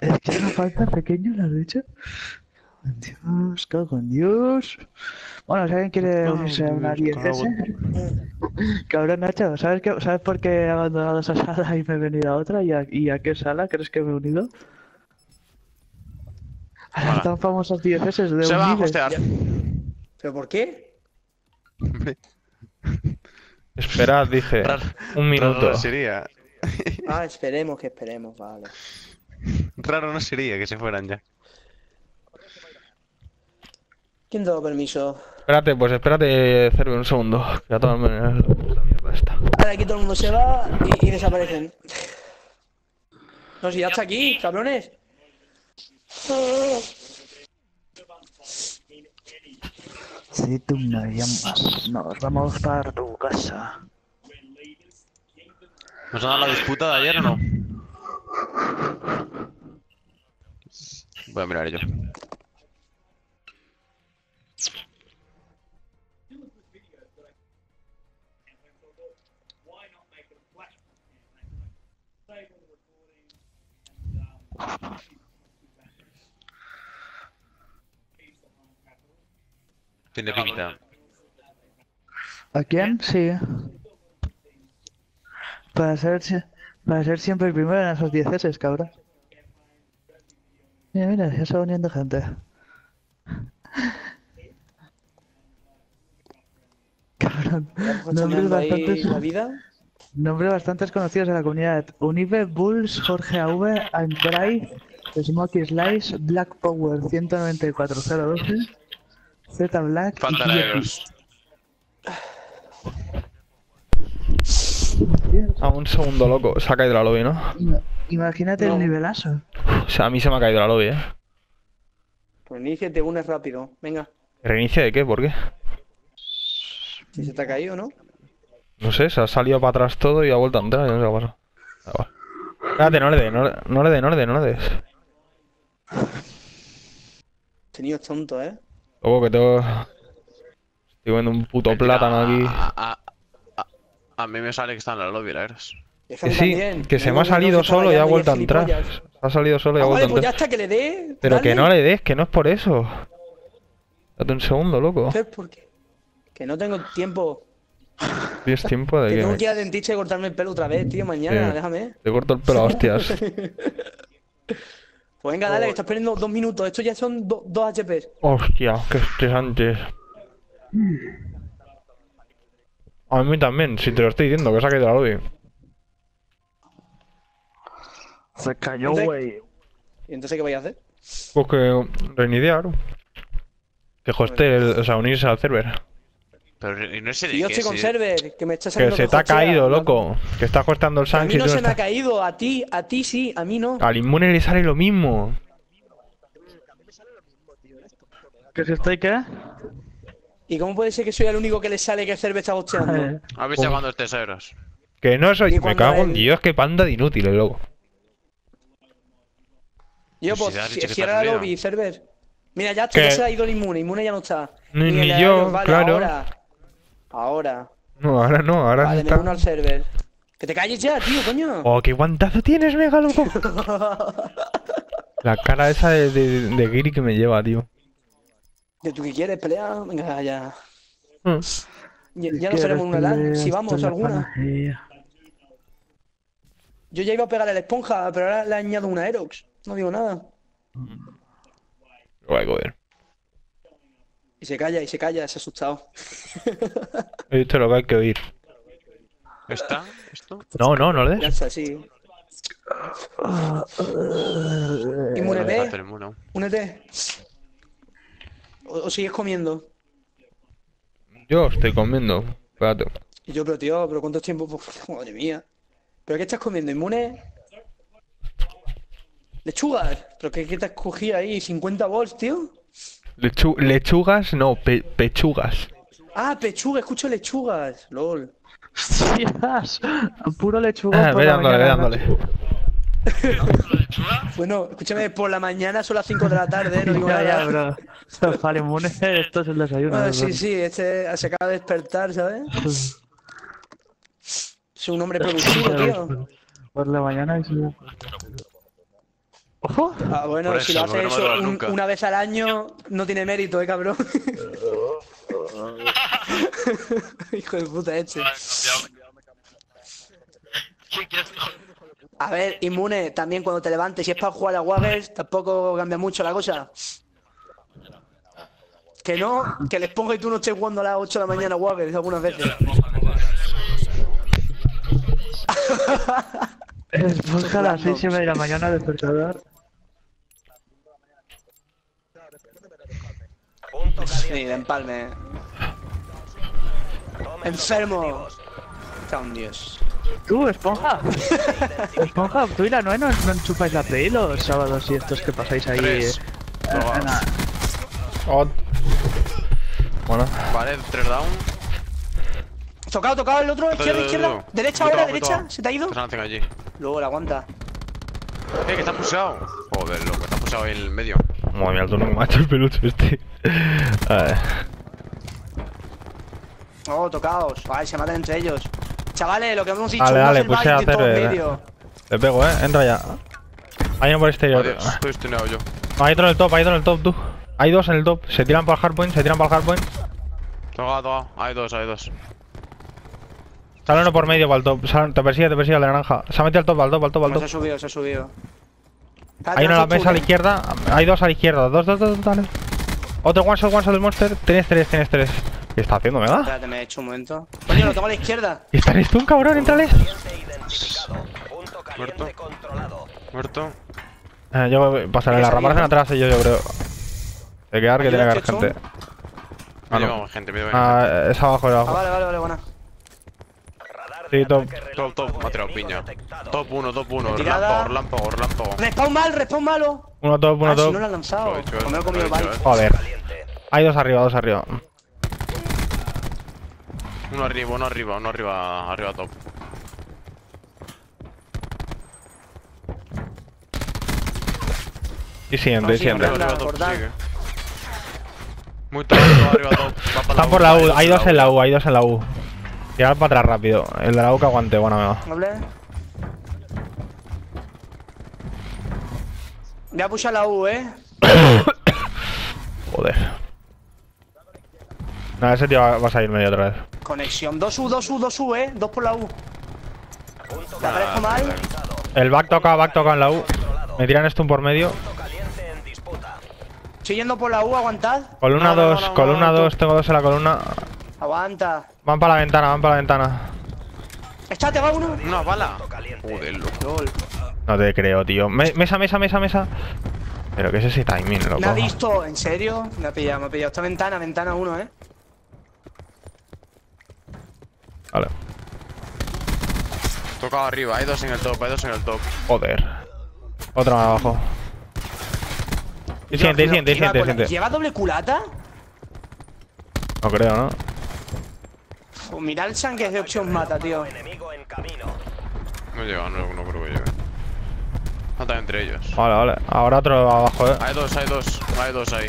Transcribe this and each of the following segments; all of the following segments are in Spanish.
Es que no falta pequeño, ¿lo has dicho? Dios, cago en Dios. Bueno, si alguien quiere unirse a una 10S, cabrón Nacho, ¿sabes, qué, ¿sabes por qué he abandonado esa sala y me he venido a otra? ¿Y a, y a qué sala crees que me he unido? A las tan famosas 10S de Se va a hostear. ¿Pero por qué? Esperad, dije. Un minuto. sería. Ah, esperemos que esperemos, vale. Raro no sería que se fueran ya. ¿Quién te da permiso? Espérate, pues espérate, Cerve, un segundo. Que a todas maneras la mierda está. Ahora aquí todo el mundo se va y, y desaparecen. No, si ya está aquí, cabrones. Si tú me llamas, nos vamos para tu casa. ¿Nos han dado la disputa de ayer o no? Voy a mirar yo. Tiene pinta. ¿A quién? Sí. Para ser, para ser siempre el primero en esos 10S, cabrón. Mira, mira, ya se va uniendo gente. Cabrón. Nombres Chameando ahí bastante, la vida. nombres bastante conocidos de la comunidad. Unive, Bulls, Jorge AV, Andrade, Smokey Slice, Black Power 194012, Z Black y Pantaleros. Ah, un segundo, loco. Se ha caído la lobby, ¿no? Ima- Imagínate No. el nivelazo. O sea, a mí se me ha caído la lobby, ¿eh? Pues inicia, te unes rápido. Venga, ¿Reinicia de qué? ¿Por qué? si se te ha caído, ¿no? No sé, se ha salido para atrás todo y ha vuelto a entrar. y No sé qué ha pasado. Da igual. Espérate, no le dé, no le, dé, no le dé, no le des. Este niño es tonto, ¿eh? Luego que tengo. Estoy viendo un puto plátano aquí. A, a- a- a mí me sale que está en la lobby, la eres. Déjame Que sí, también. que se me ha salido solo y ha vuelto a entrar. Ha salido solo y Ah, vale, pues ya está, que le dé. Pero que no le des, que no es por eso. Date un segundo, loco. ¿Sabes por qué? Que no tengo tiempo. ¿Tienes tiempo de Que tengo que ir a dentista y cortarme el pelo otra vez, tío, mañana, Sí. déjame. te corto el pelo hostias? Pues venga, dale, que estás perdiendo dos minutos. Esto ya son do- dos HPs. Hostia, qué estresante. A mí también, si te lo estoy diciendo, que se ha caído la lobby. Se cayó, güey. ¿Y entonces qué vais a hacer? Pues que reiniciar. Que hoste, el- o sea, unirse al server. Pero y no sé de yo qué, estoy con si- server, que me está Que saliendo se te ha caído, loco. Que está hosteando el A mí y no tú se me ha estás- caído, a ti, a ti sí, a mí no. Al inmune le sale lo mismo. ¿Que si estoy qué? ¿Y cómo puede ser que soy el único que le sale que el server está hosteando? ¿Has visto cuando estés euros? Que no soy. Y Me cuando cago en el- Dios, que panda de inútiles, loco. Yo, Si pues, que cierra estás la lobby, server. Mira, ya, ya se ha ido el inmune, inmune ya no está. Ni- ni yo, vale, claro. Ahora. Ahora. No, ahora no, ahora Vale, está. uno al server. Que te calles ya, tío, coño. Oh, qué guantazo tienes, mega loco. La cara esa de, de, de Giri que me lleva, tío. ¿De tú qué quieres? ¿Pelea? Venga, ya. Mm. Ya, ya nos haremos una LAN, si vamos, alguna. alguna. Yo ya iba a pegar a la esponja, pero ahora le añado una Aerox. No digo nada. Lo voy a coger. Y se calla, y se calla, se ha asustado. He visto lo que hay que oír. ¿Está? ¿Esto? No, no, no le Ya des. está, sí. El mono. únete. O, o sigues comiendo. Yo estoy comiendo. Espérate. Y yo, pero tío, pero ¿cuánto tiempo? Madre mía. ¿Pero qué estás comiendo? ¿Inmune? ¿Lechugas? ¿Pero qué, qué te has cogido ahí? ¿50 volts, tío? Lechu- lechugas, no, pe- pechugas. Ah, pechuga, escucho lechugas. LOL. ¡Hostias! Puro lechuga. Ah, por ve la dándole, ve dándole. Bueno, escúchame, por la mañana son las 5 de la tarde, no digo Ya, ya, nada. bro. Esto es el desayuno. Ah, de sí, sí, este se acaba de despertar, ¿sabes? Es un hombre productivo, tío. Por la mañana es... Ojo. Ah, bueno, si eso, lo no un- nunca. una vez al año, no tiene mérito, eh, cabrón. Hijo de puta este. A ver, inmune, también cuando te levantes, si es para jugar a Waggers, tampoco cambia mucho la cosa. Que no, que les ponga y tú no estés jugando a las 8 de la mañana a Waggers algunas veces. Esponja a las seis y media de la mañana despertador. Sí, de empalme. Enfermo. Está un dios. Tú, esponja. esponja, tú y la Noé no, no enchufáis la Play los sábados y estos que pasáis ahí. Tres. eh, No, en la- Oh. Bueno, Vale, 3 down. Tocado, tocado el otro, izquierda, izquierda. Derecha ahora, derecha. ¿Se te ha ido? Lancen allí. Luego la aguanta. Eh, que está pusado. Joder, loco, está pusado ahí en el medio. madre mía, el turno que me ha hecho el peluche este. A ver. Oh, tocados. Vale, se matan entre ellos. Chavales, lo que hemos dicho, Dale, dale, es el puse a y hacer. Le pego, eh. Entra ya. Hay uno por exterior. Adiós, estoy stuneado yo. No, hay otro en el top, hay otro en el top, tú. Hay dos en el top. Se tiran para el hardpoint, se tiran para el hardpoint. Tocado, tocado. Hay dos, hay dos. Sale uno por medio para el top. Sale- te persigue, te persigue de naranja. Se ha metido al top, al top, al top, al No, se ha subido, se ha subido. Hay uno en la mesa a la izquierda. Hay dos a la izquierda. Dos, dos, dos, dale. Otro one shot, one shot del monster. Tienes tres, tienes tres. ¿Qué está haciendo, me da? Espérate, me he hecho un momento. Coño, lo tengo a la izquierda. ¿Estás tú un cabrón? Entrale. Muerto. Muerto. Eh, yo pasaré la rama hacen atrás ellos, yo creo. De quedar que tiene que haber gente. Ah, no. gente, me. Ah, es abajo, es Ah, abajo. vale, vale, vale, buena. Sí, top. Top, top, me ha tirado piña. Top 1, top 1. Retirada. Relámpago, relámpago, relámpago. Respawn mal, respawn malo. Uno top, uno ah, si top. no lo han lanzado. Lo he hecho, he lo he bike. eh. Joder. Hay dos arriba, dos arriba. Uno arriba, uno arriba, uno arriba, arriba top. Y siguiente, y top, sigue. Muy tarde, arriba top. Va para la Están por la U, hay dos en la U, hay dos en la U. Tirar para atrás rápido. El de la U que aguante, bueno, me va. Doble. Voy a pushar la U, eh. Joder. Nada, ese tío va, va a salir medio otra vez. Conexión. 2U, 2U, 2U, eh. 2 por la U. ¿Te aparezco mal? El back toca, back toca en la U. Me tiran esto un por medio. Estoy yendo por la U, aguantad. Columna No, no, 2, no, no, columna no, 2, tengo dos en la columna. Aguanta. Van para la ventana, van para la ventana. Está, te va uno. Una bala. Joder, loco. No te creo, tío. Me- mesa, mesa, mesa, mesa. Pero ¿qué es ese timing, loco? Me ha visto, ¿en serio? Me ha pillado, me ha pillado. Esta ventana, ventana 1, eh. Vale. Tocado arriba, hay dos en el top, hay dos en el top. Joder. Otro más abajo. Siguiente, y con- siguiente. ¿Lleva doble culata? No creo, ¿no? Pues mira el San que es de opción mata, tío. No llega, no, no creo que llegue. Mata entre ellos. Vale, vale. Ahora otro abajo, eh. Hay dos, hay dos, hay dos ahí.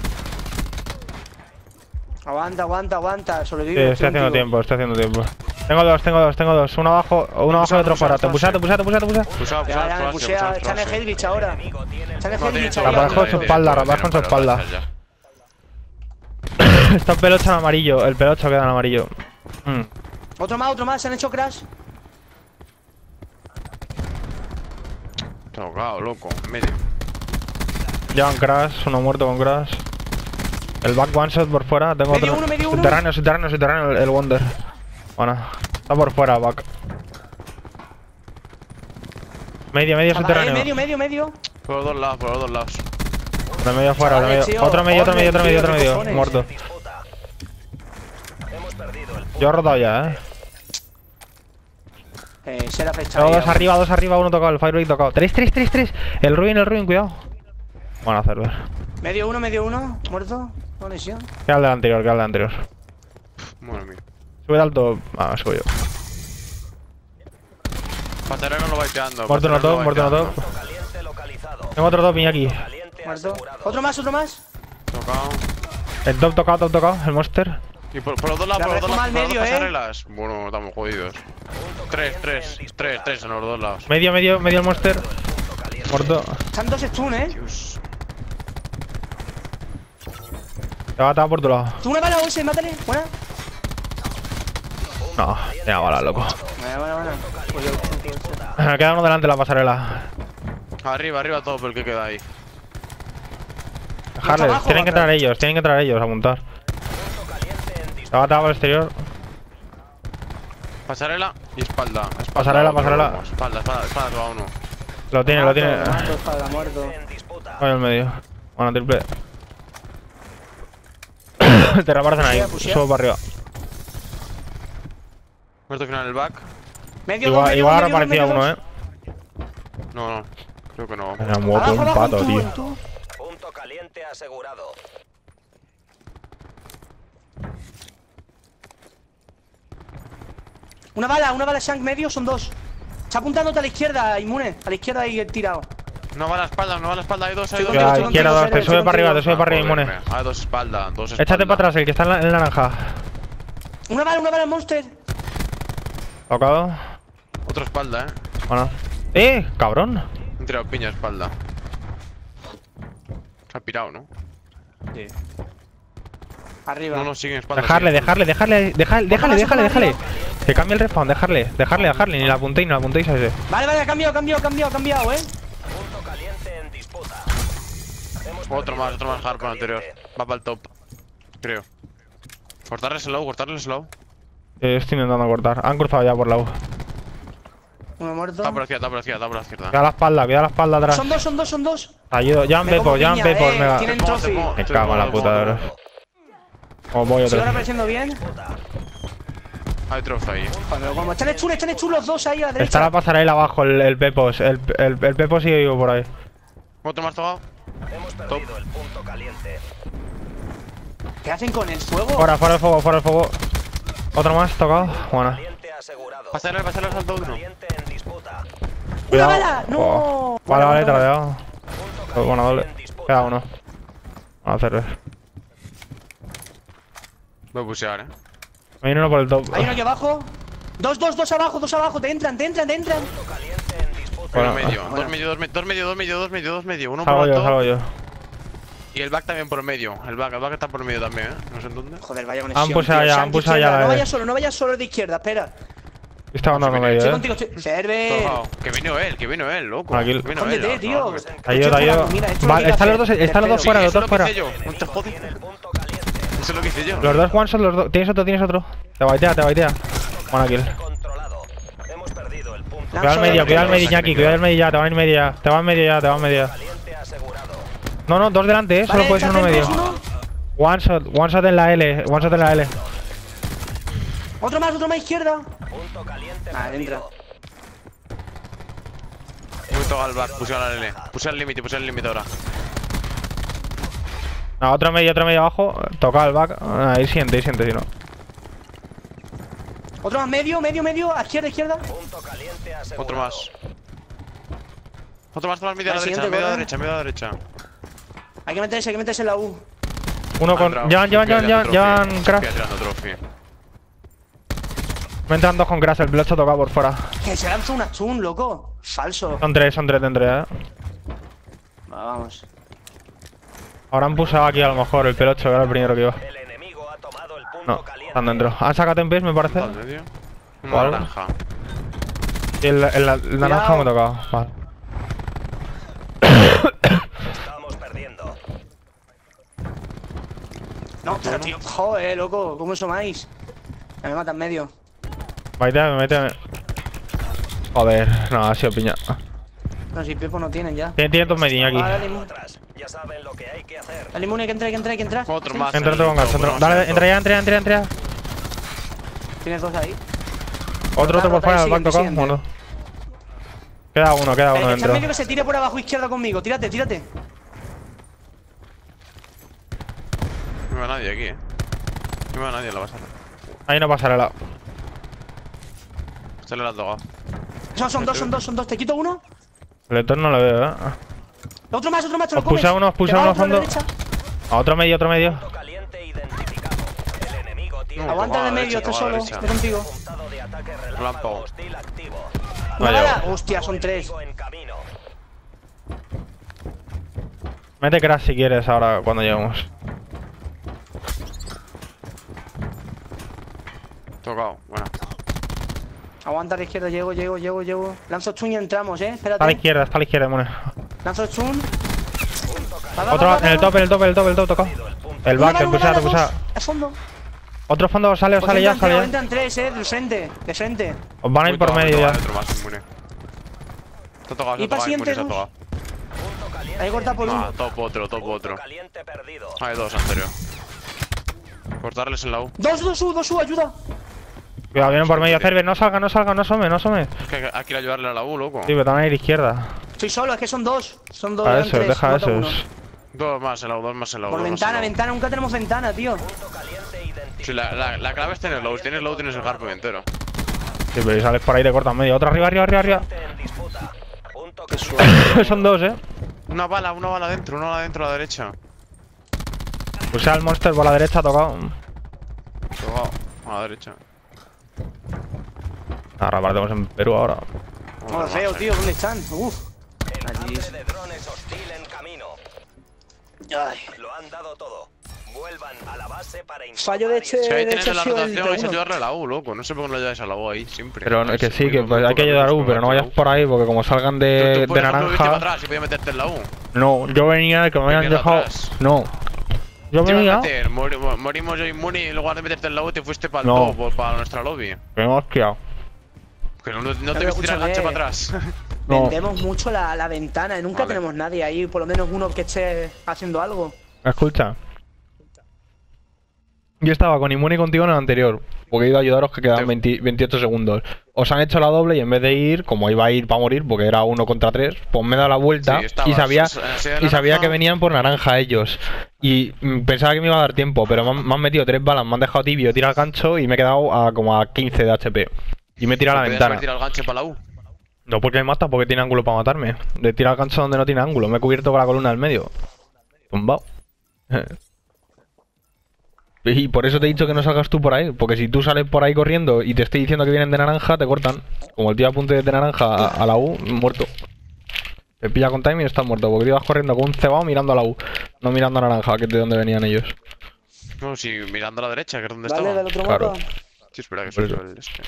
Aguanta, aguanta, aguanta. Sí, Sobrevive. estoy haciendo tiempo, estoy haciendo tiempo. Tengo dos, tengo dos, tengo dos. Uno abajo, uno abajo y otro fuera. Te pusea, te pusea, te pusea, te pusea. Ya, me pusea. Está en ahora. Está en todo, ahora. Rabajo tiene su espalda, en su espalda. Está el pelocho en amarillo, el pelocho queda en amarillo. Mm. Otro más, otro más. Se han hecho crash. Tocado, loco, en medio. Llevan crash, uno muerto con crash. El back one shot por fuera, tengo Medio otro. uno, medio uno. Subterráneo, subterráneo, subterráneo, el, el Wonder. Bueno, está por fuera, back. Medio, medio subterráneo. medio, medio, medio. Por los dos lados, por los dos lados. Otro medio fuera, otro Chavales, medio. tío, Otro medio, otro medio, otro medio, otro medio. Muerto. Yo he rotado ya, eh. Eh, será fecha. Tengo dos arriba, dos arriba, uno tocado, el Firebreak tocado. Tres, tres, tres, tres. El Ruin, el Ruin, cuidado. Bueno, hacer ver. Medio uno, medio uno. Muerto. Conexión. Queda el del anterior, queda el del anterior. Madre mía. Sube de alto. Ah, subo yo. Paterano lo va tirando. Muerto uno top, muerto uno top. Tengo otro top, aquí. Muerto. Otro más, otro más. Tocado. El top tocado, top tocado, el monster. Y por, por los dos lados, La por los dos lados, por medio, dos eh. pasarelas. Bueno, estamos jodidos. Tres, tres, tres, tres en los dos lados. Medio, medio, medio el monster. Muerto. Están dos stun, eh. Dios. Te va a atar por tu lado. Tú una bala OS, mátale. Buena. No, ya bala, loco. Buena, buena, buena. Pues yo- Me queda uno delante de la pasarela. Arriba, arriba todo por el que queda ahí. Dejarles, tienen que entrar ellos, tienen que entrar ellos a apuntar. Te va a atar por el exterior. Pasarela y espalda. espalda Pasarela, pasarela. vamos. Espalda, espalda, espalda, uno. Lo tiene, lo tiene. Mato, mato, espalda, muerto. Voy al medio. Bueno, triple. Te reaparecen ahí. Subo para arriba. Muerto final el back. Medio dos, Igual, medio igual dos, ha medio reaparecido medio uno, dos. eh. No, no. Creo que no. Me ha muerto un pato, tío. Punto caliente asegurado. Una bala, una bala Shank medio, son dos. Está apuntándote a la izquierda, inmune. A la izquierda ahí tirado. No va a la espalda, no va a la espalda. Hay dos, hay dos. contigo, izquierda, dos, te sube para arriba, te sube para arriba, inmune. Hay dos espalda, dos espalda. Échate para atrás, el que está en, la, en naranja. Una bala, una bala, monster. Tocado. Otra espalda, eh. Bueno. ¡Eh! ¡Cabrón! Un tirado piña espalda. Se ha pirado, ¿no? Arriba. No, no, sigue en espalda. Dejarle, sigue. dejarle, dejarle, déjale, déjale, déjale, déjale. Que cambie el respawn, dejarle, dejarle, dejarle. Ni la apuntéis, ni la apuntéis a ese. Vale, vale, ha cambiado, ha cambiado, ha cambiado, ha cambiado, eh. Punto caliente en disputa. Hemos Otro más, otro más punto hard para el anterior. Va para el top. Creo. Cortarle slow, cortarle slow. Eh, estoy intentando cortar. Han cruzado ya por la U. Uno muerto. Está por la izquierda, está por la izquierda, está por la izquierda. Cuidado la espalda, cuidado la espalda atrás. Son dos, son dos, son dos. Ayudo, ya Me Pepo, como ya eh, tienen trophy. te pongo, Me te cago en la puta, de verdad. Os voy ¿Sigo otra vez. reapareciendo bien? Hay trofeo ahí. Cuando, como están chulos, están chulos los dos ahí a la Está derecha. la pasarela abajo, el, el Pepos. El, el, el Pepo sigue vivo por ahí. Otro más tocado. Hemos perdido el punto caliente. ¿Qué hacen con el fuego? Fuera, fuera el fuego, fuera el fuego. Otro más, tocado. Bueno. Pasarle al salto uno. ¡Una bala! ¡No! Oh. Vale, vale. Punto Pues bueno, doble. Queda uno. Vamos a hacer. Voy a pusear, eh. Me viene uno por el top. Hay uno aquí abajo. Dos, dos, dos abajo, dos abajo. Te entran, te entran, te entran. Uno Bueno, medio, bueno. dos medio, dos medio, dos medio, dos medio, dos medio, dos medio. Uno por alto. salgo yo. Y el back también por medio. El back, el back está por medio también, eh. No sé en dónde. Joder, vaya conexión. Han Shank han la No vayas solo, no vayas solo de izquierda, espera. Está andando Estoy medio, Estoy eh. contigo, estoy. Server. Que vino él, que vino él, loco. Aquí. Que vino él, ah, tío. Ayuda, ayuda. lo Vale, están hay los dos, están los dos fuera, los dos fuera. Eso es lo que hice yo. Los dos one shot, los dos. Tienes otro, tienes otro. Te baitea, te baitea. Buena kill. Punto Cuidado al medio, cuidado al medio, Iñaki. Cuidado al medio ya, te va a ir medio ya. Te va en medio ya, te va en medio. No, no, dos delante, eh. Solo Vale, puede ser uno medio. One shot, one shot en la L, one shot en la L. Otro más, otro más izquierda. Punto caliente Ah, entra. Tocado al back, puse al L. Puse al límite, puse al límite ahora. No, otro medio, otro medio abajo. Toca el back. Ahí siente, ahí siente, si no. Otro más medio, medio, medio. A izquierda, izquierda. Punto caliente asegurado. Otro más. Otro más, otro más, medio a la Al derecha, medio a la derecha, medio a la derecha. Hay que meterse, hay que meterse en la U. Uno con. Llevan, llevan, llevan, llevan, llevan crash. Me entran dos con crash, el blocho tocado por fuera. Que se lanza una stun, loco. Falso. Son tres, son tres, tendré, eh. Va, vamos. Ahora han pusado aquí a lo mejor el pelocho, que era el primero que iba. El enemigo ha tomado el punto No, caliente. están dentro. Han sacado Tempest, me parece. Una naranja. Y el, el- el naranja me ha tocado. Vale. Estamos perdiendo. No, pero tío, joder, loco, ¿cómo somáis? Ya me matan medio. Maite, mete. Joder, no, ha sido piña. No, si Pepo no tienen ya. Tiene, tiene dos medillas aquí. Ya saben lo que hay que hacer. Dale inmune, que entre, que entre, que entra. Otro más. Entra otro con gas, entra. Otro más Dale, entra ya, entra ya, entra ya, entra ya. Tienes dos ahí. Otro, otro por fuera, back. Bueno. Queda uno, queda Eh, uno en dentro. medio que se tire por abajo izquierda conmigo. Tírate, tírate. No me va nadie aquí, eh. No me va nadie en la pasada. Ahí no pasarela. Este le ha tocado. Son, son dos, son dos, son dos. Te quito uno. El lector no lo veo, eh. Otro más, otro más, te lo Os comes. pulsa uno, os va uno fondo. A otro medio, otro medio. No, Aguanta de medio, está solo. Estoy contigo. Una Vaya. Hostia, son tres. Mete crash si quieres ahora cuando lleguemos. Tocado, bueno. Aguanta a la izquierda, llego, llego, llego, llego. Lanzo chun y entramos, eh. Está a la Espérate. izquierda, está a la izquierda, Mune. Lanzo chun. Otro va, va, en el top, en el top, en el top, en el top, tocado. El back, el pulsar, el fondo. Otro fondo sale, Pues sale ya, sale ya. entran tres, eh. De frente, de frente. Os van a ir por medio ya. Y está tocado, inmune, paciente, está dos. tocado. Punto caliente. Ahí corta por Ah, uno. top otro, top otro. Hay dos anterior. Cortarles en la U. Dos, dos, U, dos, U, ayuda. Cuidado, vienen por medio. Cerber, no salga, no salga, no asome, no asome. Es que hay que ir a ayudarle a la U, loco. Sí, pero también a ir izquierda. Estoy solo, es que son dos. Son dos. A eran eso, tres, deja esos. uno. Dos más en la U, dos más en la U. Por ventana, la ventana, nunca tenemos ventana, tío. Sí, la, la, la clave es tener low. Si tienes low, tienes el harpo entero. Sí, pero si sales por ahí te cortan medio. Otro arriba, arriba, arriba, arriba. Son dos, eh. Una bala, una bala dentro, una bala dentro a la derecha. Pulsa el monster por la derecha, tocado. Tocado, a la derecha. Ahora partemos en Perú ahora. No lo veo, tío, ¿dónde están? Uf. Allí. De drones hostil en camino. Ay. Lo han dado todo. Vuelvan a la base para Fallo de este- Si ahí de tienes hecho, la rotación, vais a ayudarle a la U, loco. No sé por qué no le ayudáis a la U ahí, siempre. Pero no, es que sí, que pues, hay que ayudar a U, pero no vayas por ahí porque como salgan de, tú, de para naranja. atrás y podías meterte en la U. No, yo venía que me habían dejado. atrás. No. Yo Te a venía. meter, morimos yo inmune y en lugar de meterte en la U te fuiste para el No. para nuestra lobby. Me hemos quedado. Que no, no, no te ves tirar el gancho para atrás. No. Vendemos mucho la, la ventana y nunca Vale. tenemos nadie ahí, por lo menos uno que esté haciendo algo. Escucha. Yo estaba con Inmune y contigo en el anterior. Porque he ido a ayudaros que quedaban Te- 20 28 segundos. Os han hecho la doble y en vez de ir, como iba a ir para morir, porque era uno contra tres, pues me he dado la vuelta Sí, estabas y sabía, de y sabía naranja. que venían por naranja ellos. Y mm, pensaba que me iba a dar tiempo, pero me han, me han metido tres balas, me han dejado tibio, tira el gancho y me he quedado a como a 15 de HP. Y me he tirado a la ventana. haber tirado el gancho para la U. No porque me mata, porque tiene ángulo para matarme. De tirar el gancho donde no tiene ángulo. Me he cubierto con la columna del medio. Tumbado. Y por eso te he dicho que no salgas tú por ahí. Porque si tú sales por ahí corriendo y te estoy diciendo que vienen de naranja, te cortan. Como el tío apunte de naranja a, a la U, muerto. Te pilla con timing y estás muerto. Porque tú ibas corriendo con un cebado mirando a la U. No mirando a naranja, que es de donde venían ellos. No, sí, mirando a la derecha, que es donde Vale, estaba. del otro Claro. Sí, espera, que eso. el este.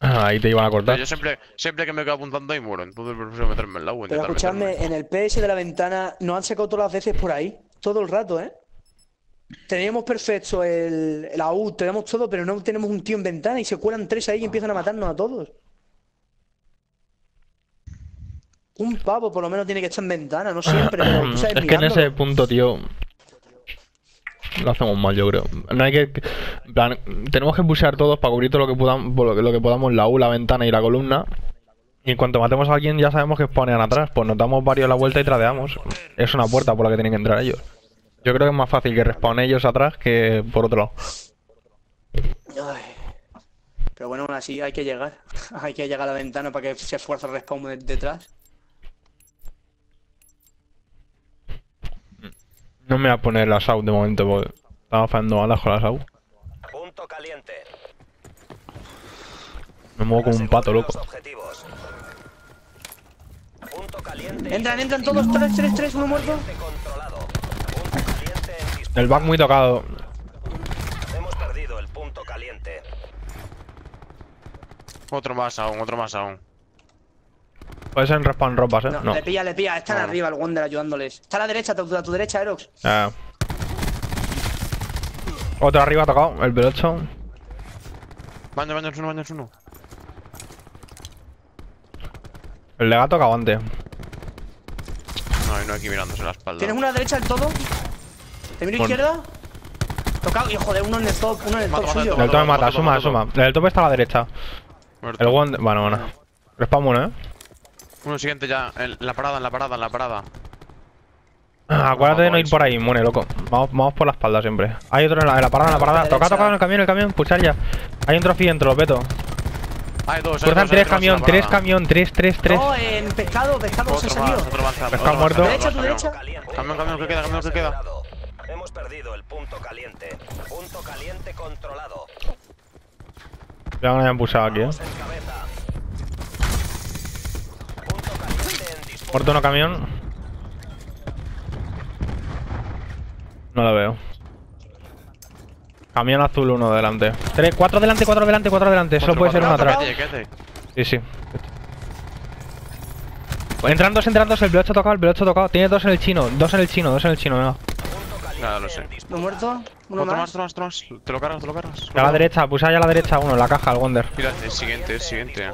Ahí te iban a Pero cortar. yo siempre, siempre que me quedo apuntando ahí muero, entonces prefiero meterme en la U. Pero escuchadme, meterme. en el PS de la ventana nos han sacado todas las veces por ahí. Todo el rato, ¿eh? Teníamos perfecto el, el AU, tenemos todo, pero no tenemos un tío en ventana y se cuelan tres ahí y empiezan a matarnos a todos. Un pavo por lo menos tiene que estar en ventana, no siempre, pero tú sabes, es que en ese punto, tío. Lo hacemos mal, yo creo. No hay que. plan, tenemos que pushear todos para cubrir todo lo que podamos, lo que, podamos la U, la ventana y la columna. Y en cuanto matemos a alguien, ya sabemos que ponen atrás. Pues nos damos varios la vuelta y tradeamos. Es una puerta por la que tienen que entrar ellos. Yo creo que es más fácil que respawn ellos atrás que por otro lado. Pero bueno, aún así hay que llegar. Hay que llegar a la ventana para que se esfuerce el respawn de- detrás. No me voy a poner la SAU de momento porque estamos fallando balas con la SAU. Punto caliente. Me muevo como un pato, loco. los objetivos. Punto caliente. Entran, entran todos, tres, tres, tres, uno muerto. El back muy tocado. Hemos perdido el punto caliente. Otro más aún, otro más aún. Puede ser en respawn ropas, eh. No, No. le pilla, le pilla. Están No. arriba el Wonder ayudándoles. Está a la derecha, a tu, a tu derecha, Erox. Ah. Otro arriba tocado, el velocho. Baño, baño, uno, baño, uno. El de gato tocado antes. No, hay uno aquí mirándose la espalda. ¿Tienes una a la derecha del todo? ¿Te miro Bueno. izquierda? Tocado, y joder, uno en el top, uno en el top mata, suyo. El top me mata, toma, suma, suma. El top está a la derecha. Muerto. El one. Bueno, bueno. Respawn uno, eh. Uno siguiente ya, en la parada, en la parada, en la parada. Ah, Acuérdate de no ir por ahí, mune, loco. Vamos, vamos por la espalda siempre. Hay otro en la, en la parada, en la parada. Toca, toca en el camión, el camión, pulsar ya. Hay un trofeo dentro, los veto. Hay dos, hay Cruzan dos, hay tres en camión, tres camión, tres, tres, tres. No, en pescado, pescado se Otro salió. más, otro más. Pescado otro muerto. Derecha, tu camión. derecha. Camión, camión, que queda, camión, que queda. Hemos perdido el punto caliente. Punto caliente controlado. Ya me han pulsado aquí, eh. Vamos en cabeza. Punto caliente en disputa. Muerto uno camión. No lo veo. Camión azul uno delante. Tres, cuatro delante, cuatro delante, cuatro delante. Solo puede ser uno atrás. Sí, sí. Entran dos, entran dos, el B8 tocado, el B8 tocado. Tiene dos en el chino, dos en el chino, dos en el chino, venga. Nada, lo sé. ¿Uno muerto? ¿Uno Otro más, más? otro más, otro más. Te lo cargas, te lo cargas. A la derecha, pulsa ya a la derecha uno, en la caja, el Wonder. Mira, el siguiente, el siguiente.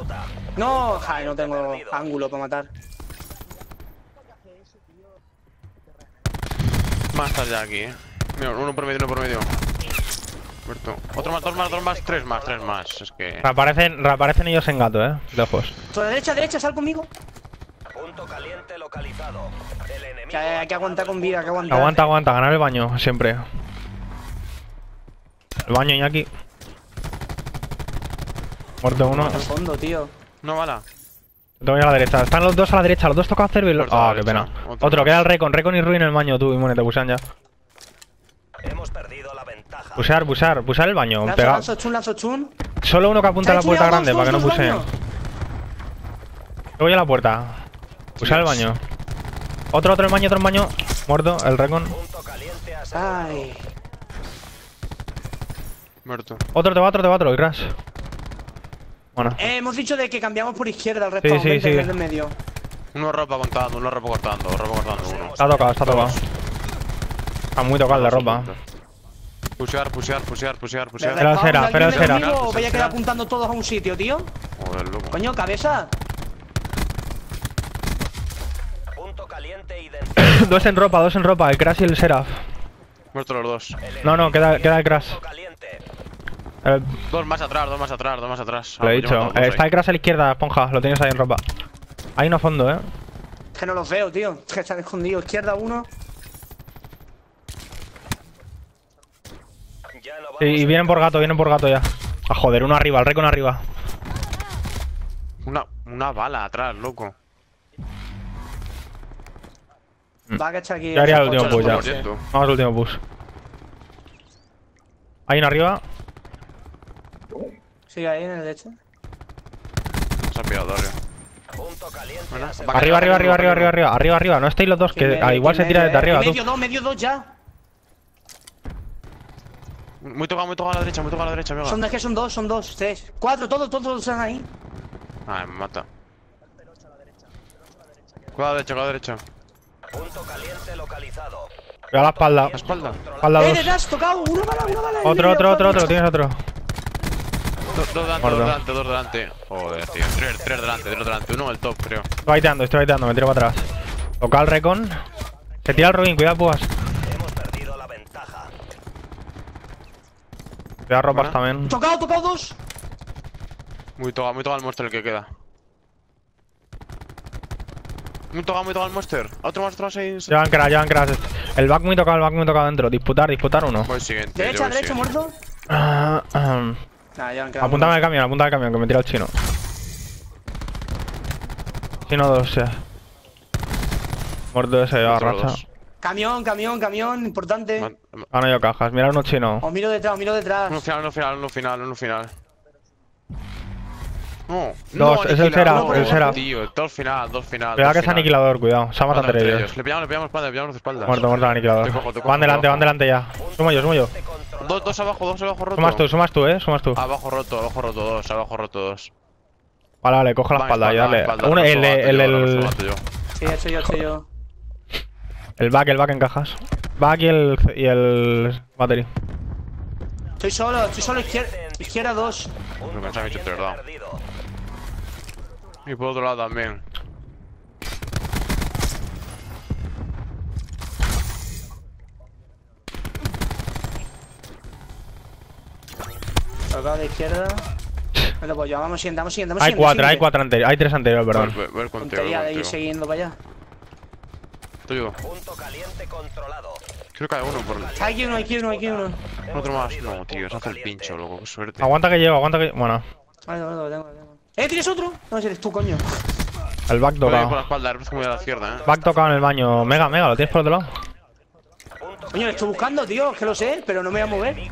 No, ay, no tengo ángulo para matar. Más allá aquí, eh. Mira, uno por medio, uno por medio. Muerto. Otro más, dos más, dos más, tres más, tres más. Es que. Reaparecen, reaparecen ellos en gato, eh. Lejos. Por la derecha, derecha, sal conmigo. Punto caliente localizado. El enemigo Que hay, que aguantar con vida, hay que aguantar. Aguanta, aguanta, ganar el baño, siempre. El baño, Iñaki. Muerto uno. Al fondo, tío. No bala. Tengo ya a la derecha. Están los dos a la derecha, los dos tocados a Cervil. Los Ah, la qué pena. Otro queda el Recon. Recon y Ruin en el baño, tú, Inmune, te pusan ya. hemos perdido la ventaja. Pusar, pusar, pusar el baño. Lanzo, Pega. lanzo chun, lanzo chun. Solo uno que apunta a la puerta grande dos, para que no baños. Yo voy a la puerta. Pusar el baño. Otro, otro el baño, otro el baño. Muerto, el Recon. Ay. Muerto. Otro te va, otro te va, otro, y crash. Bueno. Eh, hemos dicho de que cambiamos por izquierda el Sí, respawn, sí, sí. del medio. Uno ropa contando, uno ropa cortando, ropa cortando, uno. Está tocado, está tocado. Está muy tocado el de ropa. Pusear, pusear, pusear, pusear, pusear. Espera, Respawn, espera, ¿alguien espera, conmigo espera. o vaya a quedar apuntando todos a un sitio, tío? Joder, loco. Coño, cabeza. Punto caliente identificado. dos en ropa, dos en ropa, el crash y el Seraph. Muertos los dos. No, no, queda, queda el crash. Eh, Dos más atrás, dos más atrás, dos más atrás. lo he Ah, dicho. pues me Eh, está el crash a la izquierda, esponja. Lo tienes ahí en ropa. Hay uno a fondo, eh. Que no los veo, tío. Que están escondidos. Izquierda uno. Ya no vamos Y, y a- vienen por gato, vienen por gato ya. Ah, joder, uno arriba, el Recon arriba. Una, una bala atrás, loco. Va a cachar aquí. Yo haría el último push ya. Vamos al último push. Hay uno arriba. Sigue ahí en el derecho. Se ha pillado Dario. Punto caliente. Arriba, arriba, arriba, arriba, arriba, arriba, arriba, arriba. No estáis los dos, que Medio, igual se medio, tira desde eh. arriba. tú. Medio dos, medio dos ya. Muy tocado, muy tocado a la derecha, muy tocado a la derecha, amiga. Son, es que son dos, son dos, tres. Cuatro, todos, todos, todos están ahí. Ah, me mata. Cuidado a la derecha, cuidado a la derecha. Punto caliente localizado. Cuidado a la espalda. La espalda. Espalda ¡Eh, dos. detrás! ¡Tocado! ¡Una bala, una bala! Otro, otro, otro, otro. Tienes otro. Dos, delante, dos delante, dos delante. Joder, tío. Tres, tres delante, tres delante. Uno el top, creo. Estoy baiteando, estoy baiteando, me tiro para atrás. Toca el recon. Se tira el Robin, cuidado, púas. Hemos perdido la ventaja. Cuidado ropas Buena. también. ¡Tocado, tocado dos! Muy tocado, muy tocado el monster el que queda. Muy tocado, muy tocado el monster. Otro más, otro más ahí. Llevan crash, llevan crash. El back muy tocado, el back muy tocado dentro. Disputar, disputar uno. Voy siguiente. Derecha, voy derecha, siguiente. muerto. Ah, ah. Nah, ya han unos. al camión, apúntame al camión, que me tira el chino. Chino dos, ya. Muerto ese, racha. dos. Camión, camión, camión, importante. Man- man- Ah, no, yo cajas. Mira uno chino. Os miro detrás, os miro detrás. Uno final, uno final, uno final, uno final. No, Dos, no, es el Seraph, el Seraph. Tío, dos final, dos final. Cuidado que es aniquilador, cuidado. Se ha matado Mata entre ellos. Le pillamos, le pillamos espalda, le pillamos de espaldas. Muerto, muerto el aniquilador. Te cojo, te cojo, Van te delante, van delante ya. Sumo yo, sumo yo. Dos, dos abajo, dos abajo roto. Sumas tú, sumas tú, eh. Sumas tú. Abajo roto, abajo roto dos, abajo roto dos. Vale, vale, coge la espalda y espalda, dale. espalda, Uno, el, el, el. Sí, hecho yo, hecho yo. el back, el back en cajas. Back y el, y el battery. Estoy solo, estoy solo izquierda, izquierda dos. Lo que se han hecho lados. perdido. Y por otro lado también. Tocado de izquierda. Bueno, pues ya vamos siguiente, vamos siguiente, vamos Hay siguiente, cuatro, hay siguiente. cuatro anteriores. Hay tres anteriores, perdón. Ver, ver, ver contigo, Tontería de ir siguiendo para allá. Te ayudo. Punto caliente controlado. Creo que hay uno por. Hay que uno, hay que uno, hay que uno. Otro más. No, tío, se hace el pincho, loco. Qué suerte. Aguanta que llevo, aguanta que. Bueno, Vale, vale, lo tengo, lo tengo. ¡Eh, tienes otro! No, eres tú, coño. el back por la tocado. espalda, la izquierda, eh. Back tocado en el baño. Mega, mega, ¿lo tienes por otro lado? Coño, le estoy buscando, tío, es que lo sé, pero no me voy a mover.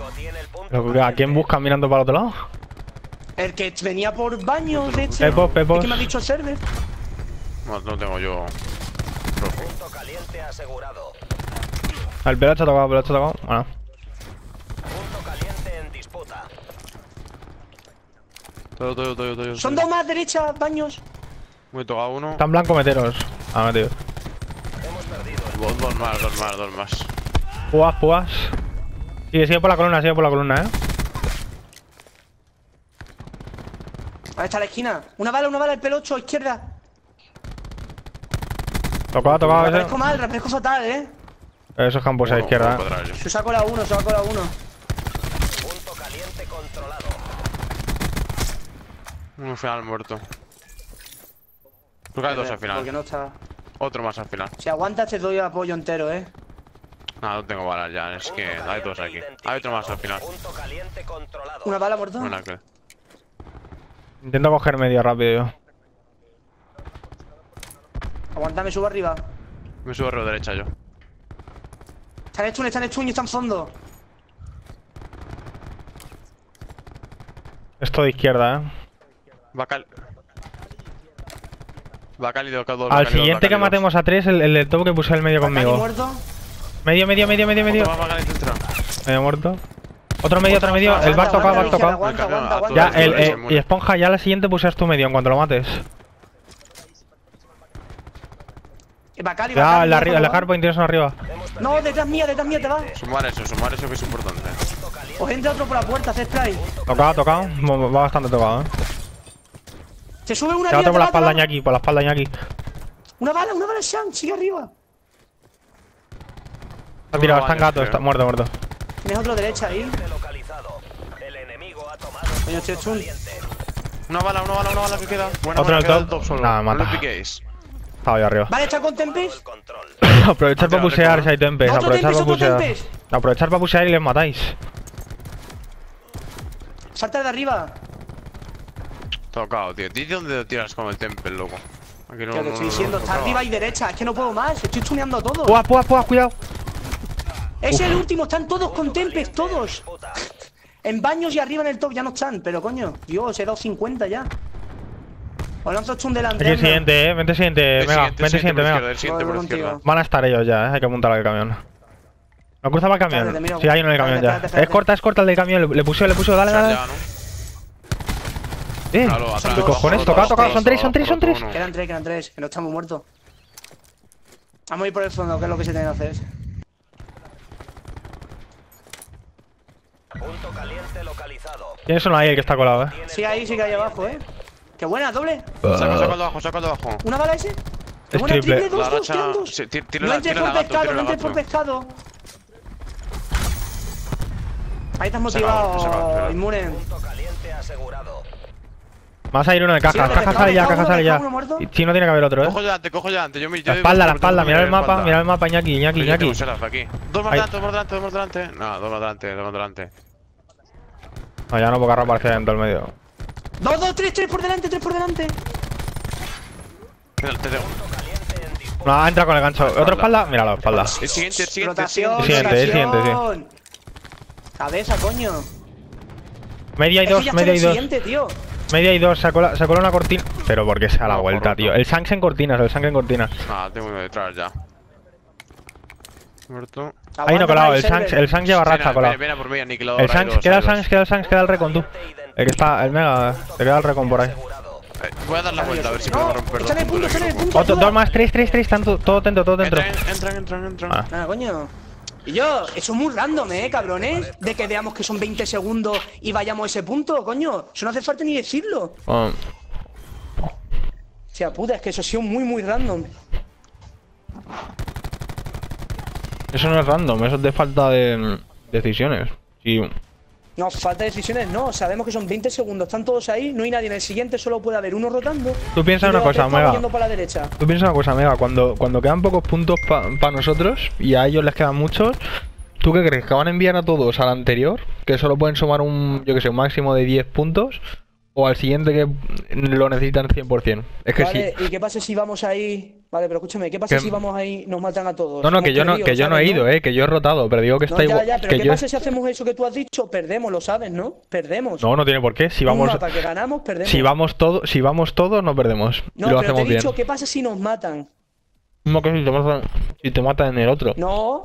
Pero, ¿A quién buscan mirando para el otro lado? El que venía por baño, de este. Pepos, pepos. Es que me ha dicho el server. No, no tengo yo. Punto caliente asegurado. El pelocho ha tocado, el pelocho ha tocado. Bueno. Son dos más derecha, baños. Me he tocado uno. Están blanco meteros. Ah, metido. Hemos perdido. Dos, dos más, dos más, dos más. Púas, púas. Sigue, sigue por la columna, sigue por la columna, eh. Ahí está la esquina. Una bala, una bala, el pelo pelocho, izquierda. Tocado, tocado. Refresco mal, refresco fatal, eh. Esos campos bueno, a izquierda. Eh. Yo saco la 1, saco la 1. Un final muerto. Creo que hay dos al Porque final. no está. Otro más al final. Si aguantas te doy apoyo entero, eh. Nada, no tengo balas ya. Es que hay dos aquí. Hay otro más al final. Una bala muerto. Buena que. Intento coger medio rápido yo. Aguántame, subo arriba. Me subo a la derecha yo. Están en stun, están en stun y están fondo. Esto de izquierda, eh. Va cal. Va cálido, dos. Al siguiente que matemos a tres, el, el del top que puse el medio conmigo. muerto. Medio, medio, medio, medio, medio. Medio muerto. Otro medio, otro medio. El back tocado, back tocado. Ya, el, eh, y esponja, ya la siguiente pusas tu medio en cuanto lo mates. Bacali, Ya, Bacali, el, de arriba, muerto, Hardpoint tienes uno arriba. No, detrás mía, detrás mía te va. Sumar eso, sumar eso que es importante. Os entra otro por la puerta, hace spray. Tocado, tocado. Va va bastante tocado, eh. Se sube una Te arriba, por la va, espalda, va. Ñaki, por la espalda, Ñaki. Una bala, una bala, Shan, sigue arriba. Está tirado, está en gato, está muerto, muerto. Tienes otro derecha ahí. Localizado. El enemigo ha tomado Coño, estoy. Una bala, una bala, una bala que queda. Buena, Otro en el top. el top solo. Nada, No mata. le piquéis. Estaba ahí arriba. Vale, está con Tempest. Aprovechar para pusear Tempest, si hay tempes. Otro Aprovechar para Tempest, pusear. Tempest. Aprovechar para pusear y les matáis. Salta de arriba. Tocado, tío. Di dónde tiras con el temple, loco. Aquí no. Te no, estoy diciendo, no, está arriba y derecha. Es que no puedo más. Estoy tuneando todo. Púas, púas, púas, cuidado. Es el último, están todos con Tempest, todos. En baños y arriba en el top ya no están, pero coño, Dios, he dado 50 ya. Os lanzo stun delante. Aquí el siguiente, eh. Vente siguiente, El Mega. siguiente, Vente siguiente, Mega. Siguiente por izquierda. Van a estar ellos ya, eh. Hay que apuntar al camión. No cruza para el Espérate, camión. mira, Sí, hay uno en el camión espérate, ya. espérate, espérate. Es corta, es corta el del camión. Le, le puse, le puse. Dale, dale. Eh. Claro, atrás, ¿Qué cojones? abajo, tocado. Son tres, son tres, son tres. Quedan tres, quedan tres, que no estamos muertos. Vamos a ir por el fondo, que es lo que se tiene que hacer. Punto caliente localizado. Tienes uno ahí el que está colado, eh. Sí, ahí, sí que hay abajo, eh. Qué buena, doble. Saca, saca el de abajo, saca el de abajo. ¿Una bala ese? Qué Es buena, triple. triple, dos, La dos, racha- dos. sí, ti- tira No entres por pescado, no entres por pescado. Ahí estás motivado, acabó. inmune. Punto caliente asegurado. Vas a ir uno de cajas. Sí, Cajas pescado, sale ya, cajas sale ya. Si no tiene que haber otro, eh. Cojo delante, cojo delante. Yo, me- yo La espalda, la espalda. por- Mira el mapa, espalda. mira el mapa, Ñaki, Ñaki, Yo Ñaki. tengo selas aquí. Dos más delante, dos más delante, dos más delante. No, dos más delante, dos más delante. No, ya no puedo agarrar para dentro del medio. Dos, dos, tres, tres por delante, tres por delante. Te te tengo. No, entra con el gancho. ¿Otro espalda? Míralo, espalda. El siguiente, el siguiente, el Rotación, siguiente. El siguiente, el siguiente, rotación. Cabeza, coño. Media y dos, ya media el y dos. Media y dos, sacó, la, sacó una cortina. Pero porque se da la No, vuelta, correcto. tío. El Shanks en cortinas, el Shanks en cortinas. Ah, tengo uno detrás ya. Muerto. Ahí no colado, el Shanks, el Shanks lleva racha colado. viene, viene por mí, aniquilador. El Shanks, queda el. Shanks, queda el Shanks, queda el recon tú. El que está, el Mega, te queda el recon por ahí. Eh, Voy a dar la vuelta a ver si puedo romper punto, punto. Dos más, tres, tres, tres, tanto, todo dentro, todo dentro. Entran, entran, entran, entran. Ah. Nada, coño. Y yo, eso es muy random, eh, cabrones. De que veamos que son 20 segundos y vayamos a ese punto, coño. Eso no hace falta ni decirlo. Hostia puta, es que eso ha sido muy, muy random. eso no es random, eso es de falta de decisiones. Sí, No, falta de decisiones, no. Sabemos que son 20 segundos, están todos ahí, no hay nadie en el siguiente, solo puede haber uno rotando. Tú piensa y una cosa, para la derecha. Tú piensas una cosa, Mega, cuando, cuando quedan pocos puntos para nosotros y a ellos les quedan muchos, ¿tú qué crees? ¿Que van a enviar a todos al anterior? ¿Que solo pueden sumar un, yo que sé, un máximo de 10 puntos? ¿O al siguiente que lo necesitan 100%? Es que vale, sí. ¿y qué pasa si vamos ahí? Vale, pero escúchame, ¿qué pasa Que- si vamos ahí nos matan a todos? No, no, que yo no, que yo no he ¿sabes, ido, eh, que yo he rotado, pero digo que No, está ya, igual. ya, pero que ¿qué yo... pasa si hacemos eso que tú has dicho? Perdemos, lo sabes, ¿no? Perdemos. No, no tiene por qué. Si Un vamos, mapa que ganamos, perdemos. si vamos todos, si vamos todos, no perdemos. No, lo pero te he hacemos bien. dicho, ¿qué pasa si nos matan? ¿Cómo que si te matan, si te matan en el otro? No,